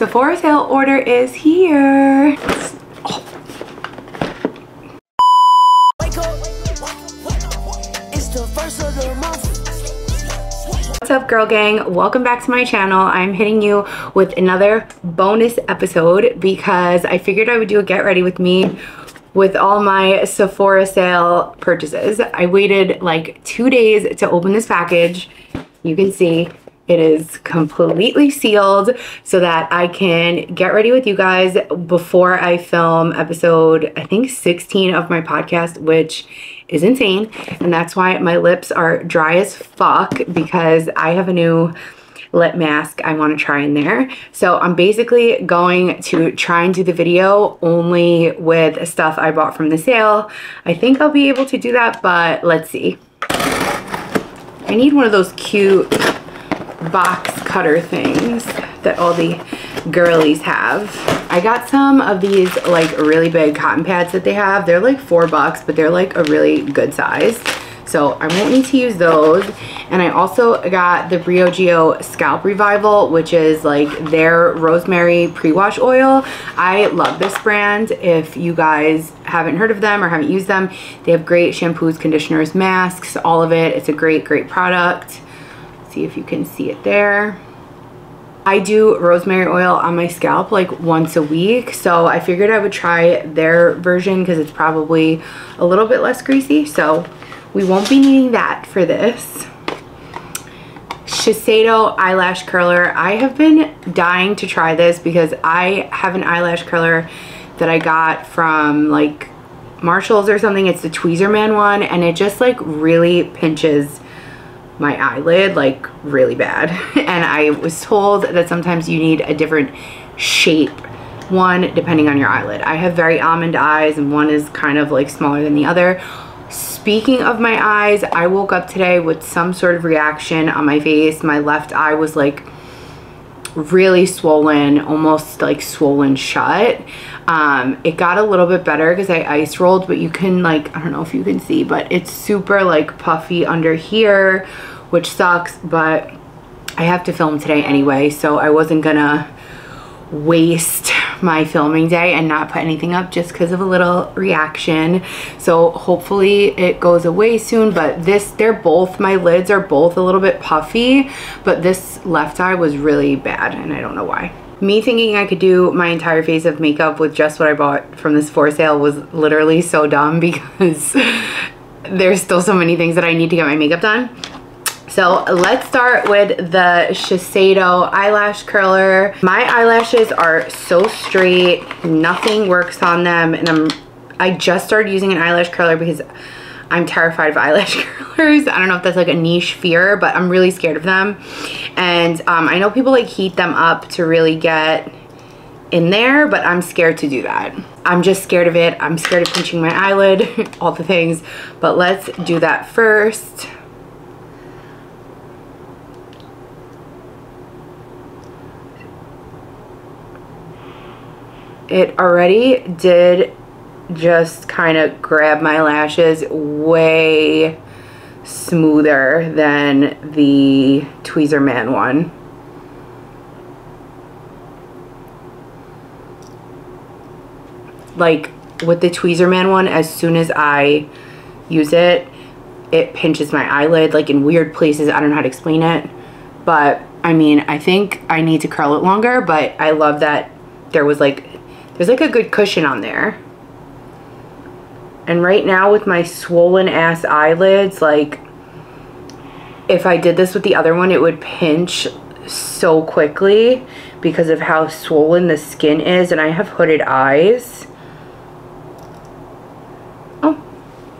Sephora sale order is here. What's up girl gang? Welcome back to my channel. I'm hitting you with another bonus episode because I figured I would do a get ready with me with all my Sephora sale purchases. I waited like two days to open this package. You can see it is completely sealed so that I can get ready with you guys before I film episode, I think 16 of my podcast, which is insane. And that's why my lips are dry as fuck because I have a new lip mask I want to try in there. So I'm basically going to try and do the video only with stuff I bought from the sale. I think I'll be able to do that, but let's see. I need one of those cute box cutter things that all the girlies have. I got some of these like really big cotton pads that they have. They're like four bucks, but they're like a really good size. So I won't need to use those. And I also got the Briogeo Scalp Revival, which is like their rosemary pre-wash oil. I love this brand. If you guys haven't heard of them or haven't used them, they have great shampoos, conditioners, masks, all of it. It's a great, great product see if you can see it there. I do rosemary oil on my scalp like once a week so I figured I would try their version because it's probably a little bit less greasy so we won't be needing that for this. Shiseido eyelash curler. I have been dying to try this because I have an eyelash curler that I got from like Marshalls or something. It's the Tweezerman one and it just like really pinches my eyelid like really bad and I was told that sometimes you need a different shape one depending on your eyelid. I have very almond eyes and one is kind of like smaller than the other. Speaking of my eyes, I woke up today with some sort of reaction on my face. My left eye was like really swollen, almost like swollen shut. Um, it got a little bit better because I ice rolled, but you can like, I don't know if you can see, but it's super like puffy under here which sucks, but I have to film today anyway, so I wasn't gonna waste my filming day and not put anything up just because of a little reaction. So hopefully it goes away soon but this they're both my lids are both a little bit puffy but this left eye was really bad and I don't know why me thinking I could do my entire face of makeup with just what I bought from this for sale was literally so dumb because there's still so many things that I need to get my makeup done so let's start with the Shiseido eyelash curler. My eyelashes are so straight, nothing works on them, and I'm I just started using an eyelash curler because I'm terrified of eyelash curlers. I don't know if that's like a niche fear, but I'm really scared of them. And um, I know people like heat them up to really get in there, but I'm scared to do that. I'm just scared of it. I'm scared of pinching my eyelid, all the things. But let's do that first. it already did just kind of grab my lashes way smoother than the Tweezerman one. Like with the Tweezerman one, as soon as I use it, it pinches my eyelid like in weird places. I don't know how to explain it. But I mean, I think I need to curl it longer, but I love that there was like there's like a good cushion on there. And right now with my swollen ass eyelids, like if I did this with the other one, it would pinch so quickly because of how swollen the skin is and I have hooded eyes. Oh,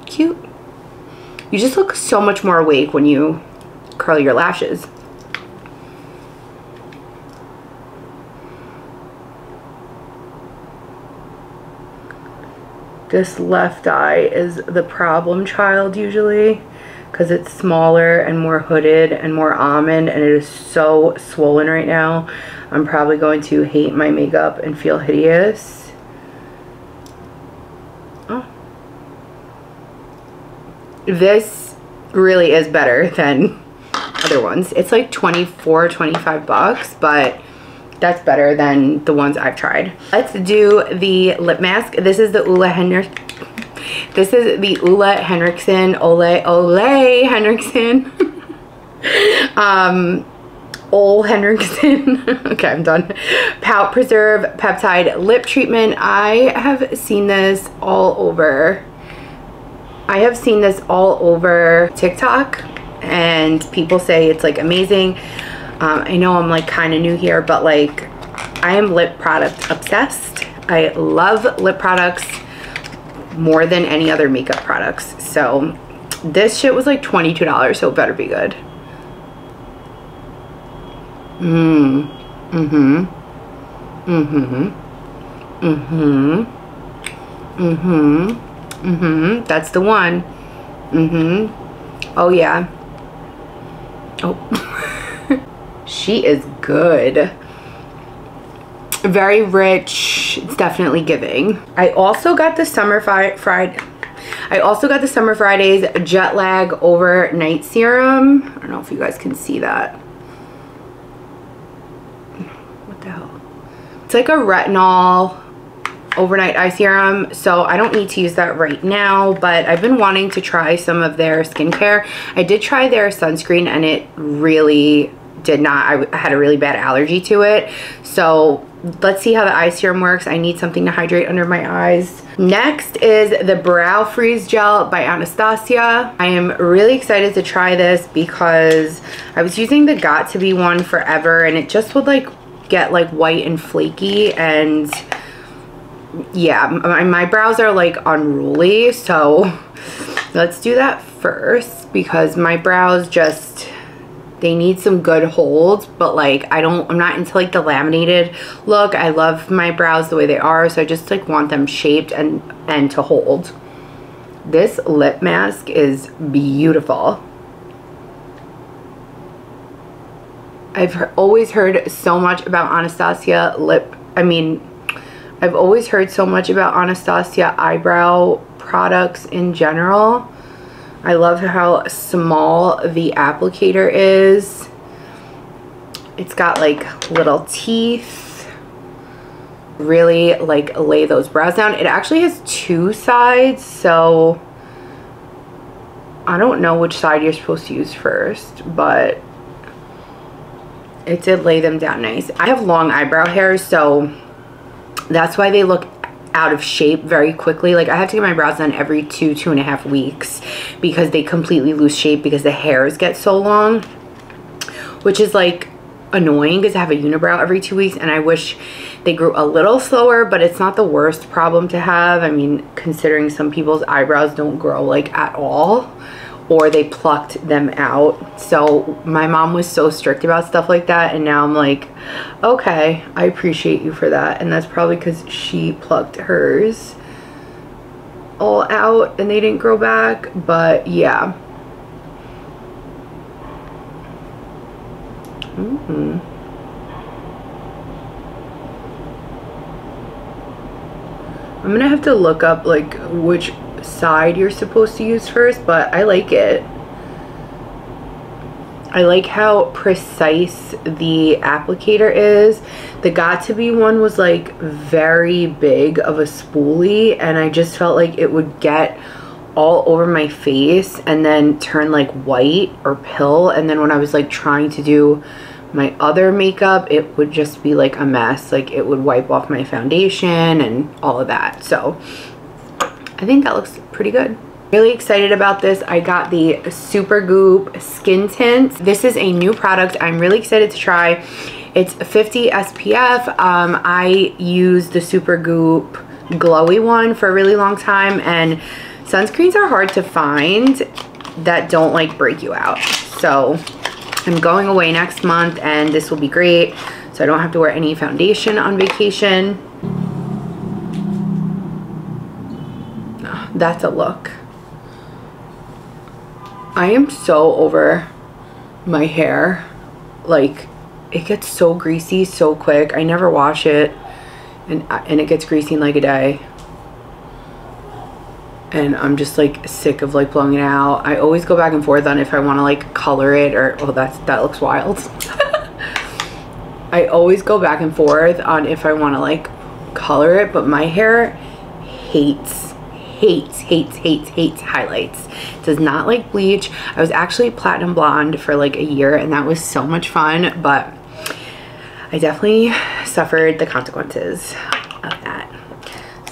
cute. You just look so much more awake when you curl your lashes. This left eye is the problem child usually because it's smaller and more hooded and more almond and it is so swollen right now. I'm probably going to hate my makeup and feel hideous. Oh. This really is better than other ones. It's like 24, 25 bucks, but that's better than the ones I've tried. Let's do the lip mask. This is the Ole Henrik. This is the Ole Henriksen, Ole, Ole Henriksen. um, Ole Henriksen. okay, I'm done. Pout Preserve Peptide Lip Treatment. I have seen this all over. I have seen this all over TikTok and people say it's like amazing. Um, I know I'm like kind of new here, but like I am lip product obsessed. I love lip products more than any other makeup products. So this shit was like $22, so it better be good. Mmm. Mm-hmm. Mm-hmm. Mm-hmm. Mm-hmm. Mm-hmm. That's the one. Mm-hmm. Oh, yeah. Oh. she is good. Very rich. It's definitely giving. I also got the Summer Fried... I also got the Summer Fridays Jet Lag Overnight Serum. I don't know if you guys can see that. What the hell? It's like a retinol overnight eye serum so I don't need to use that right now but I've been wanting to try some of their skincare I did try their sunscreen and it really did not I had a really bad allergy to it. So let's see how the eye serum works. I need something to hydrate under my eyes. Next is the brow freeze gel by Anastasia. I am really excited to try this because I was using the Got2b one forever and it just would like get like white and flaky and yeah, my, my brows are like unruly. So let's do that first because my brows just, they need some good holds, but like I don't, I'm not into like the laminated look. I love my brows the way they are. So I just like want them shaped and, and to hold. This lip mask is beautiful. I've always heard so much about Anastasia lip, I mean, I've always heard so much about Anastasia eyebrow products in general. I love how small the applicator is. It's got like little teeth. Really like lay those brows down. It actually has two sides, so I don't know which side you're supposed to use first, but it did lay them down nice. I have long eyebrow hairs, so that's why they look out of shape very quickly. Like I have to get my brows done every two, two and a half weeks because they completely lose shape because the hairs get so long, which is like annoying because I have a unibrow every two weeks and I wish they grew a little slower, but it's not the worst problem to have. I mean, considering some people's eyebrows don't grow like at all or they plucked them out. So my mom was so strict about stuff like that and now I'm like, okay, I appreciate you for that. And that's probably because she plucked hers all out and they didn't grow back. But yeah. Mm -hmm. I'm gonna have to look up like which side you're supposed to use first, but I like it. I like how precise the applicator is. The Got2b one was like very big of a spoolie and I just felt like it would get all over my face and then turn like white or pill and then when I was like trying to do my other makeup it would just be like a mess like it would wipe off my foundation and all of that so I think that looks pretty good. Really excited about this. I got the Supergoop Skin Tint. This is a new product I'm really excited to try. It's 50 SPF. Um, I used the Supergoop glowy one for a really long time and sunscreens are hard to find that don't like break you out. So I'm going away next month and this will be great. So I don't have to wear any foundation on vacation. That's a look. I am so over my hair. Like, it gets so greasy so quick. I never wash it. And, and it gets greasy in like a day. And I'm just like sick of like blowing it out. I always go back and forth on if I want to like color it or, oh, that's, that looks wild. I always go back and forth on if I want to like color it, but my hair hates, hates, hates, hates, hates highlights. Does not like bleach. I was actually platinum blonde for like a year and that was so much fun, but I definitely suffered the consequences of that.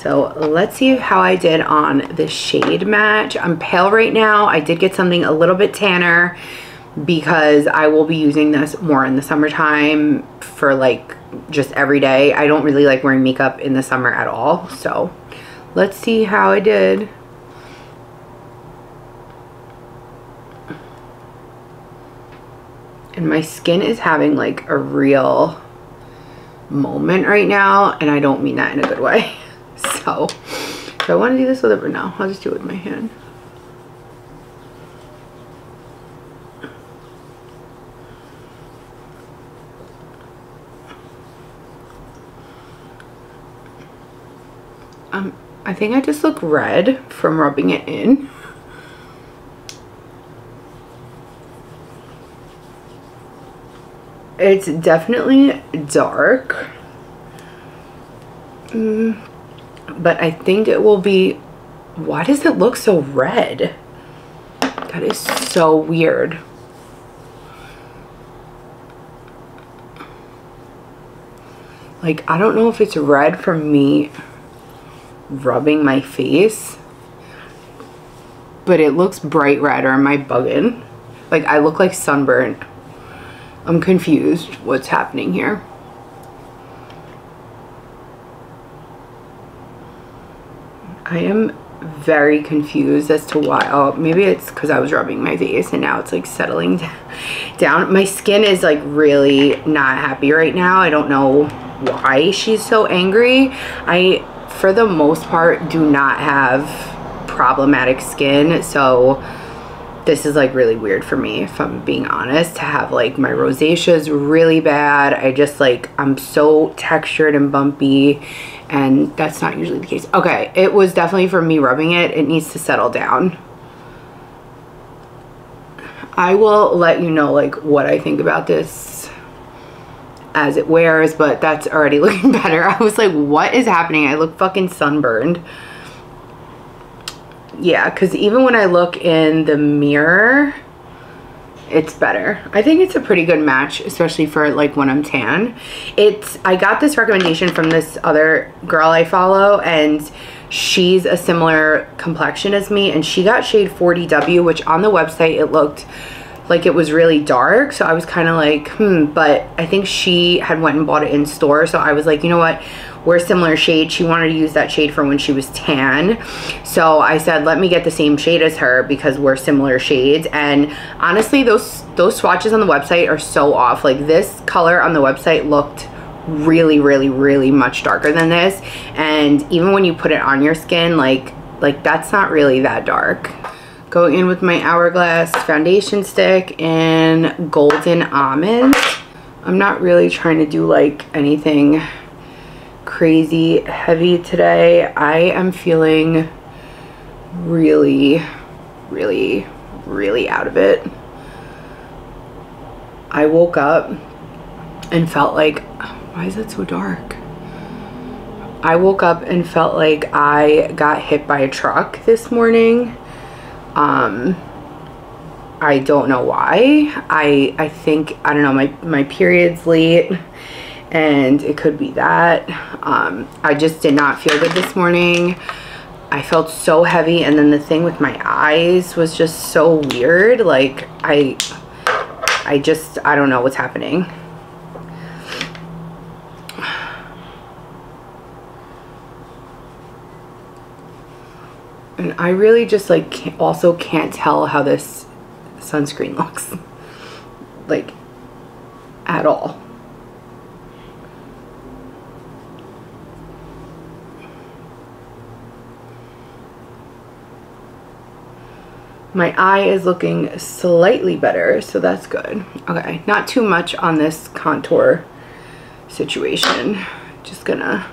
So let's see how I did on the shade match. I'm pale right now. I did get something a little bit tanner because I will be using this more in the summertime for like just every day. I don't really like wearing makeup in the summer at all. So let's see how I did. And my skin is having like a real moment right now. And I don't mean that in a good way. So, do I want to do this with it or no? I'll just do it with my hand. Um, I think I just look red from rubbing it in. It's definitely dark. Mm, but I think it will be, why does it look so red? That is so weird. Like, I don't know if it's red from me rubbing my face, but it looks bright red or am I bugging? Like, I look like sunburnt. I'm confused what's happening here. I am very confused as to why oh maybe it's because I was rubbing my face and now it's like settling down my skin is like really not happy right now I don't know why she's so angry I for the most part do not have problematic skin so this is like really weird for me if I'm being honest to have like my rosacea is really bad I just like I'm so textured and bumpy and that's not usually the case. Okay, it was definitely for me rubbing it. It needs to settle down. I will let you know like what I think about this as it wears, but that's already looking better. I was like, what is happening? I look fucking sunburned. Yeah, because even when I look in the mirror, it's better. I think it's a pretty good match, especially for like when I'm tan. It's, I got this recommendation from this other girl I follow and she's a similar complexion as me and she got shade 40W, which on the website it looked like it was really dark. So I was kind of like, hmm, but I think she had went and bought it in store. So I was like, you know what? we're similar shade She wanted to use that shade for when she was tan. So I said, let me get the same shade as her because we're similar shades. And honestly, those, those swatches on the website are so off. Like this color on the website looked really, really, really much darker than this. And even when you put it on your skin, like, like that's not really that dark. Going in with my Hourglass foundation stick in Golden Almond. I'm not really trying to do like anything crazy heavy today. I am feeling really, really, really out of it. I woke up and felt like, why is it so dark? I woke up and felt like I got hit by a truck this morning. Um, I don't know why. I I think I don't know my my period's late and it could be that. Um, I just did not feel good this morning. I felt so heavy and then the thing with my eyes was just so weird. Like I, I just, I don't know what's happening. And I really just like also can't tell how this sunscreen looks. like at all. My eye is looking slightly better, so that's good. Okay, not too much on this contour situation. Just gonna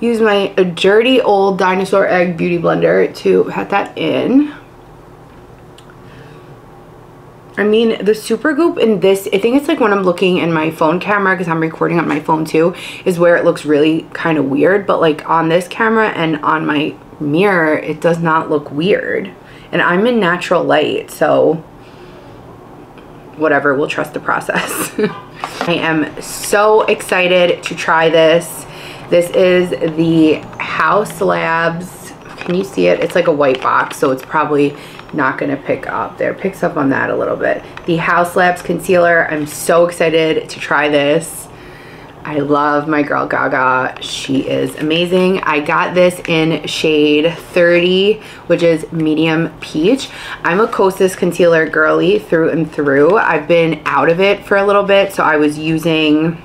use my dirty old dinosaur egg beauty blender to pat that in. I mean, the Supergoop in this, I think it's like when I'm looking in my phone camera because I'm recording on my phone too, is where it looks really kind of weird. But like on this camera and on my mirror, it does not look weird. And I'm in natural light, so whatever, we'll trust the process. I am so excited to try this. This is the Haus Labs. Can you see it? It's like a white box, so it's probably not gonna pick up there. Picks up on that a little bit. The Haus Labs Concealer. I'm so excited to try this. I love my girl Gaga. She is amazing. I got this in shade 30, which is medium peach. I'm a Kosas concealer girly through and through. I've been out of it for a little bit, so I was using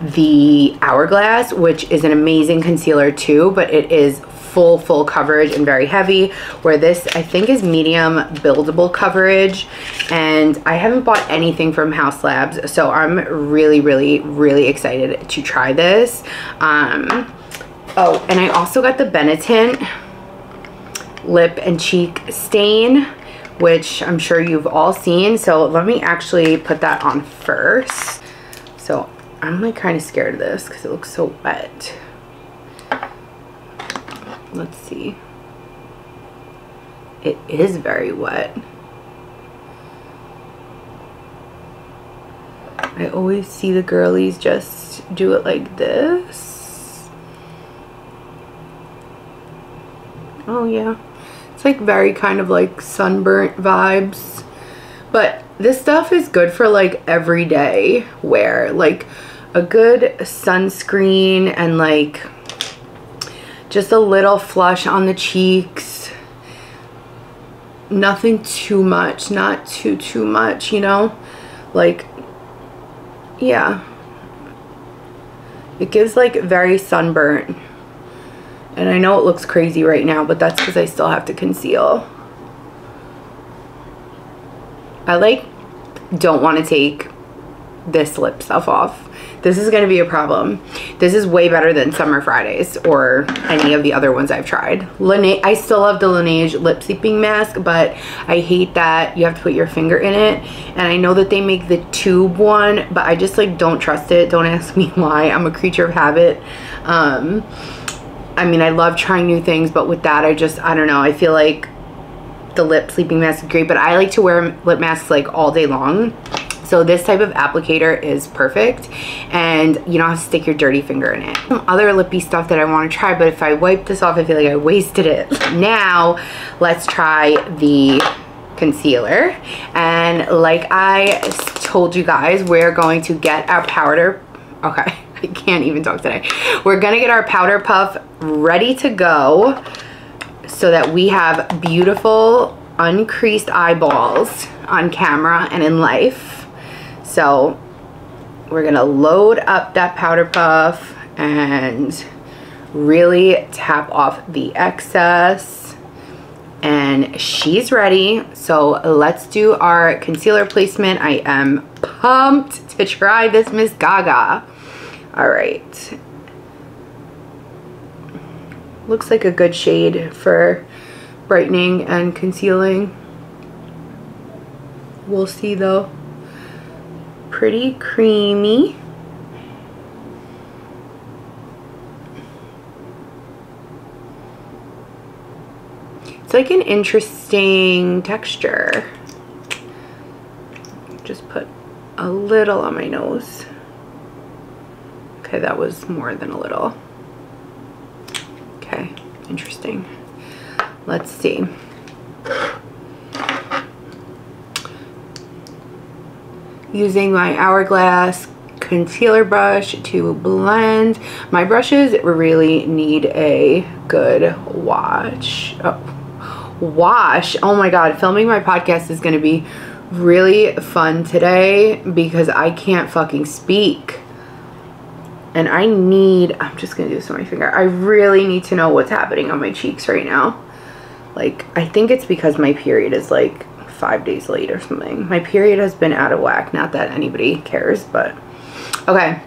the Hourglass, which is an amazing concealer too, but it is full, full coverage and very heavy, where this I think is medium buildable coverage. And I haven't bought anything from Haus Labs, so I'm really, really, really excited to try this. Um, oh, and I also got the Benetint lip and cheek stain which I'm sure you've all seen. So let me actually put that on first. So I'm like kind of scared of this because it looks so wet. Let's see. It is very wet. I always see the girlies just do it like this. Oh yeah. It's like very kind of like sunburnt vibes. But this stuff is good for like everyday wear. Like a good sunscreen and like just a little flush on the cheeks. Nothing too much, not too, too much, you know? Like, yeah. It gives like very sunburnt. And I know it looks crazy right now, but that's because I still have to conceal. I like don't want to take this lip stuff off. This is going to be a problem. This is way better than Summer Fridays or any of the other ones I've tried. Laneige, I still love the Laneige lip sleeping mask, but I hate that you have to put your finger in it. And I know that they make the tube one, but I just like don't trust it. Don't ask me why. I'm a creature of habit. Um, I mean, I love trying new things, but with that, I just, I don't know. I feel like the lip sleeping mask is great, but I like to wear lip masks like all day long. So this type of applicator is perfect and you don't have to stick your dirty finger in it. Some other lippy stuff that I want to try, but if I wipe this off, I feel like I wasted it. Now, let's try the concealer. And like I told you guys, we're going to get our powder, okay, I can't even talk today. We're gonna get our powder puff ready to go so that we have beautiful uncreased eyeballs on camera and in life. So we're gonna load up that powder puff and really tap off the excess. And she's ready. So let's do our concealer placement. I am pumped to try this miss gaga. All right looks like a good shade for brightening and concealing we'll see though pretty creamy. It's like an interesting texture. Just put a little on my nose. Okay, that was more than a little. Interesting. Let's see. using my Hourglass concealer brush to blend. My brushes really need a good wash. Oh, wash. Oh my god, filming my podcast is going to be really fun today because I can't fucking speak. And I need, I'm just to do this with my finger. I really need to know what's happening on my cheeks right now. Like, I think it's because my period is like five days late or something. My period has been out of whack. Not that anybody cares, but okay.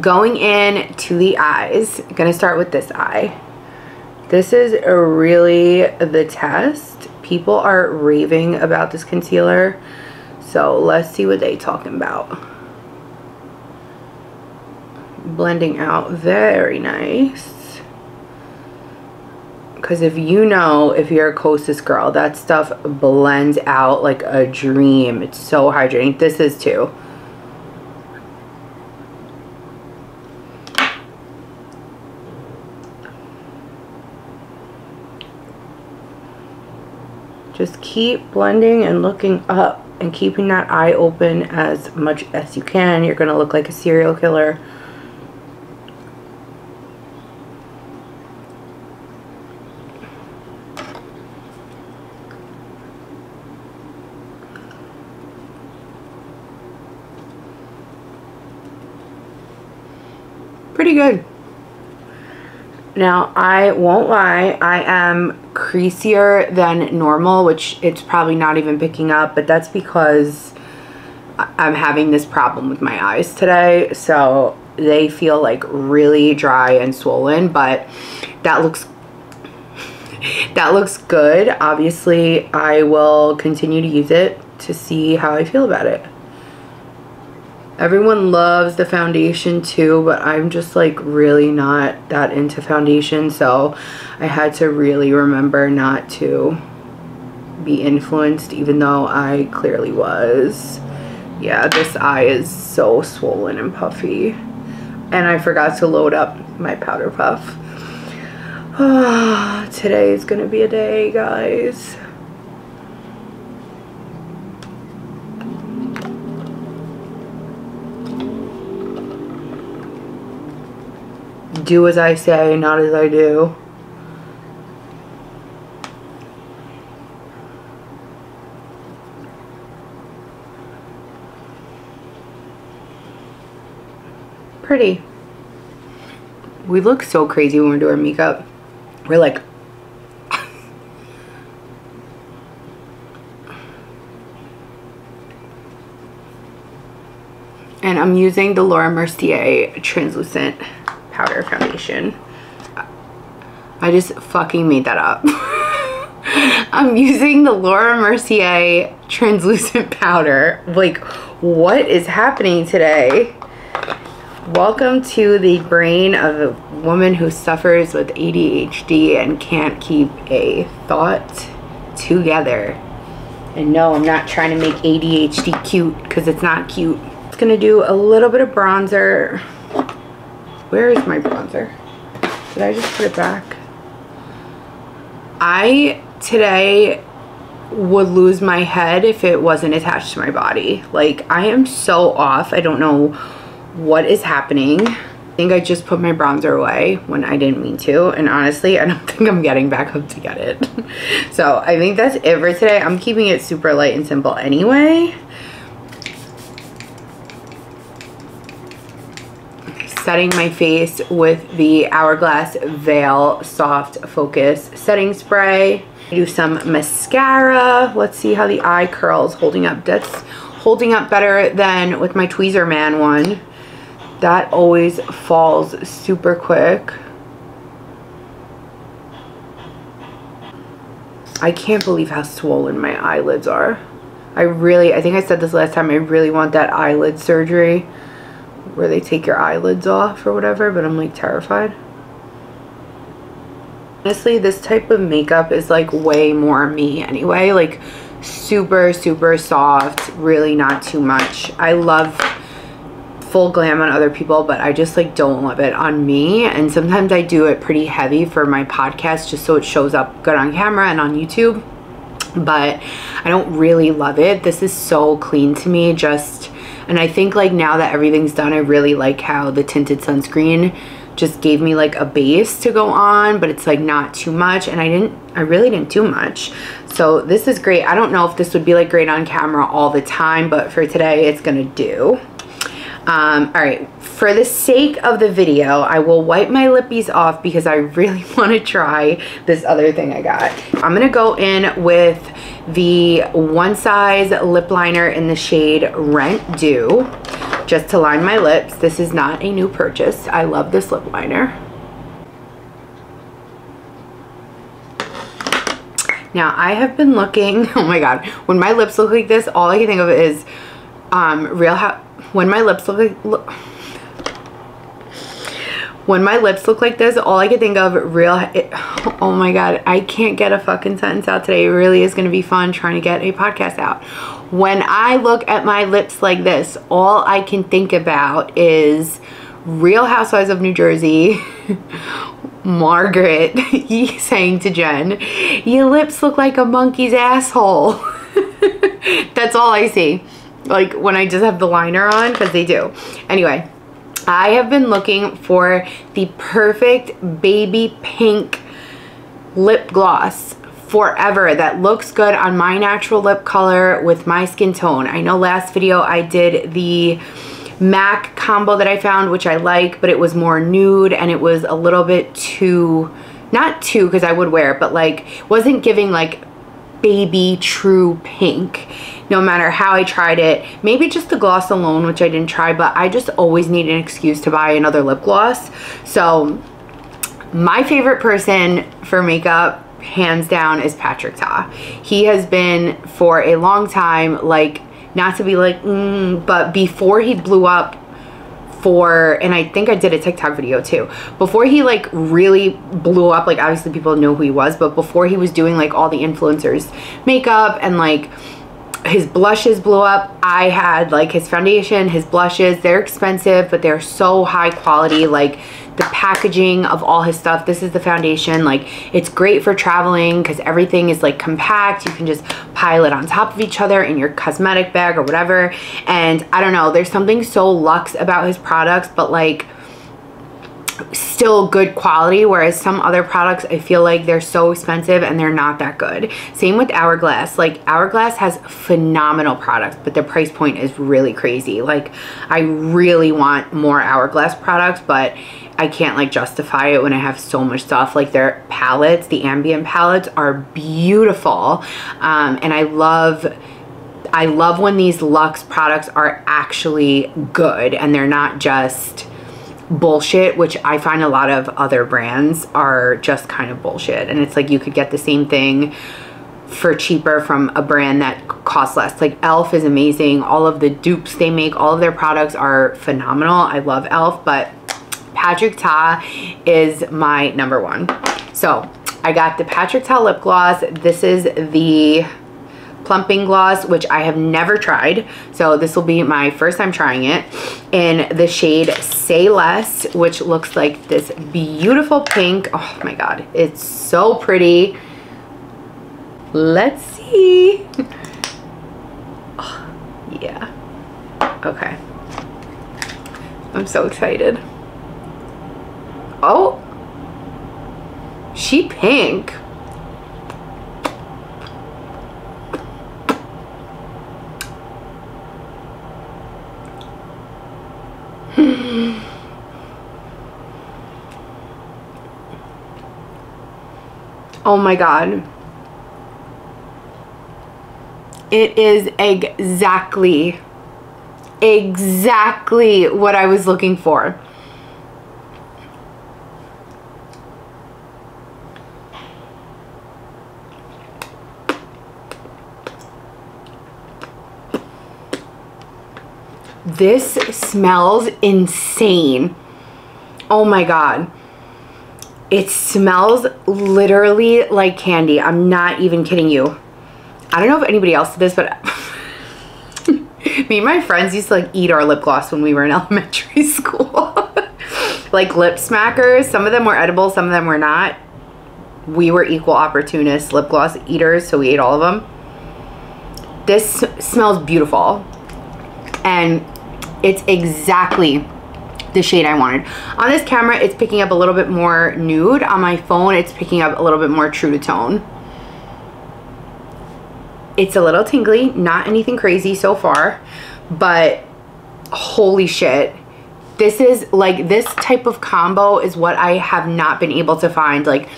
Going in to the eyes. Gonna start with this eye. This is really the test people are raving about this concealer. So let's see what they talking about. Blending out very nice. Because if you know if you're a Kosas girl that stuff blends out like a dream. It's so hydrating. This is too. Just keep blending and looking up and keeping that eye open as much as you can. You're gonna look like a serial killer pretty good. Now, I won't lie, I am creasier than normal, which it's probably not even picking up, but that's because I'm having this problem with my eyes today. So they feel like really dry and swollen, but that looks that looks good. Obviously, I will continue to use it to see how I feel about it. Everyone loves the foundation too, but I'm just like really not that into foundation. So I had to really remember not to be influenced even though I clearly was. Yeah, this eye is so swollen and puffy. And I forgot to load up my powder puff. Today is going to be a day, guys. Do as I say, not as I do. Pretty. We look so crazy when we're doing makeup. We're like and I'm using the Laura Mercier translucent powder foundation. I just fucking made that up. I'm using the Laura Mercier translucent powder. Like, what is happening today? Welcome to the brain of a woman who suffers with ADHD and can't keep a thought together. And no, I'm not trying to make ADHD cute because it's not cute. It's gonna do a little bit of bronzer where is my bronzer? Did I just put it back? I today would lose my head if it wasn't attached to my body. Like I am so off. I don't know what is happening. I think I just put my bronzer away when I didn't mean to. And honestly, I don't think I'm getting back up to get it. so I think that's it for today. I'm keeping it super light and simple anyway. Setting my face with the Hourglass Veil Soft Focus Setting Spray. Do some mascara. Let's see how the eye curls holding up. That's holding up better than with my Tweezerman one. That always falls super quick. I can't believe how swollen my eyelids are. I really, I think I said this last time, I really want that eyelid surgery where they take your eyelids off or whatever, but I'm like terrified. Honestly, this type of makeup is like way more me anyway. Like super, super soft, really not too much. I love full glam on other people, but I just like don't love it on me. And sometimes I do it pretty heavy for my podcast just so it shows up good on camera and on YouTube. But I don't really love it. This is so clean to me. Just and I think like now that everything's done, I really like how the tinted sunscreen just gave me like a base to go on, but it's like not too much. And I didn't, I really didn't do much. So this is great. I don't know if this would be like great on camera all the time, but for today it's gonna do. Um, all right, for the sake of the video, I will wipe my lippies off because I really want to try this other thing I got. I'm going to go in with the One Size lip liner in the shade Rent Dew just to line my lips. This is not a new purchase. I love this lip liner. Now I have been looking, oh my god, when my lips look like this, all I can think of is um, Real How, when my lips look like, look, when my lips look like this, all I can think of real, it, oh my God, I can't get a fucking sentence out today. It really is going to be fun trying to get a podcast out. When I look at my lips like this, all I can think about is Real Housewives of New Jersey, Margaret saying to Jen, your lips look like a monkey's asshole. That's all I see. Like when I just have the liner on, because they do. Anyway, I have been looking for the perfect baby pink lip gloss forever that looks good on my natural lip color with my skin tone. I know last video I did the MAC combo that I found, which I like, but it was more nude and it was a little bit too, not too because I would wear it, but like wasn't giving like baby true pink no matter how I tried it. Maybe just the gloss alone, which I didn't try, but I just always need an excuse to buy another lip gloss. So my favorite person for makeup hands down is Patrick Ta. He has been for a long time like not to be like mm, but before he blew up for and I think I did a TikTok video too. Before he like really blew up, like obviously people know who he was, but before he was doing like all the influencers makeup and like his blushes blew up. I had like his foundation, his blushes, they're expensive, but they're so high quality. Like the packaging of all his stuff. This is the foundation. Like it's great for traveling because everything is like compact. You can just pile it on top of each other in your cosmetic bag or whatever. And I don't know, there's something so luxe about his products, but like still good quality whereas some other products I feel like they're so expensive and they're not that good. Same with Hourglass. Like Hourglass has phenomenal products but the price point is really crazy. Like I really want more Hourglass products but I can't like justify it when I have so much stuff. Like their palettes, the ambient palettes are beautiful. Um, and I love I love when these luxe products are actually good and they're not just bullshit, which I find a lot of other brands are just kind of bullshit. And it's like you could get the same thing for cheaper from a brand that costs less. Like e.l.f. is amazing. All of the dupes they make, all of their products are phenomenal. I love e.l.f. but Patrick Ta is my number one. So I got the Patrick Ta lip gloss. This is the plumping gloss, which I have never tried. So this will be my first time trying it in the shade Say Less, which looks like this beautiful pink. Oh my God, it's so pretty. Let's see. Oh, yeah. Okay. I'm so excited. Oh. She pink. oh my god. It is exactly, exactly what I was looking for. This smells insane. Oh my God. It smells literally like candy. I'm not even kidding you. I don't know if anybody else did this, but me and my friends used to like eat our lip gloss when we were in elementary school. like lip smackers. Some of them were edible, some of them were not. We were equal opportunist lip gloss eaters, so we ate all of them. This smells beautiful. And it's exactly the shade I wanted. On this camera, it's picking up a little bit more nude. On my phone, it's picking up a little bit more true to tone. It's a little tingly, not anything crazy so far, but holy shit. This is like, this type of combo is what I have not been able to find. Like,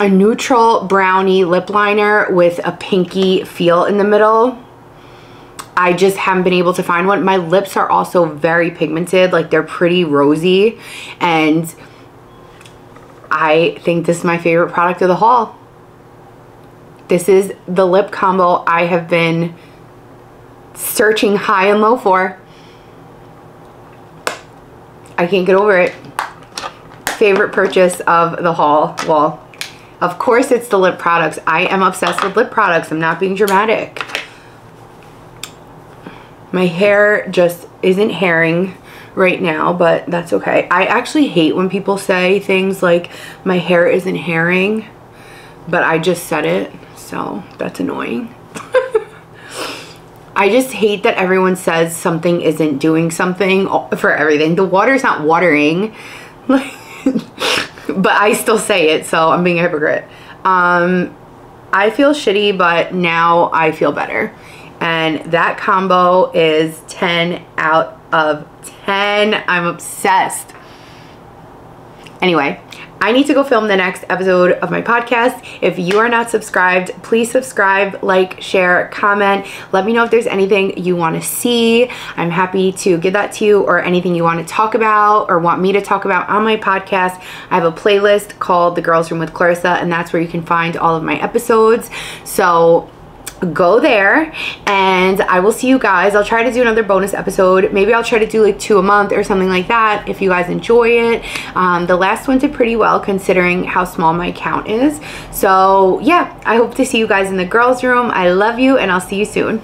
a neutral brownie lip liner with a pinky feel in the middle I just haven't been able to find one. My lips are also very pigmented, like they're pretty rosy and I think this is my favorite product of the haul. This is the lip combo I have been searching high and low for. I can't get over it. Favorite purchase of the haul. Well, of course it's the lip products. I am obsessed with lip products. I'm not being dramatic. My hair just isn't hairing right now, but that's okay. I actually hate when people say things like my hair isn't hairing, but I just said it, so that's annoying. I just hate that everyone says something isn't doing something for everything. The water's not watering. but I still say it, so I'm being a hypocrite. Um, I feel shitty, but now I feel better. And that combo is 10 out of 10. I'm obsessed. Anyway, I need to go film the next episode of my podcast. If you are not subscribed, please subscribe, like, share, comment. Let me know if there's anything you want to see. I'm happy to give that to you or anything you want to talk about or want me to talk about on my podcast. I have a playlist called The Girls Room with Clarissa, and that's where you can find all of my episodes. So go there and I will see you guys. I'll try to do another bonus episode. Maybe I'll try to do like two a month or something like that if you guys enjoy it. Um, the last one did pretty well considering how small my account is. So yeah, I hope to see you guys in the girls room. I love you and I'll see you soon.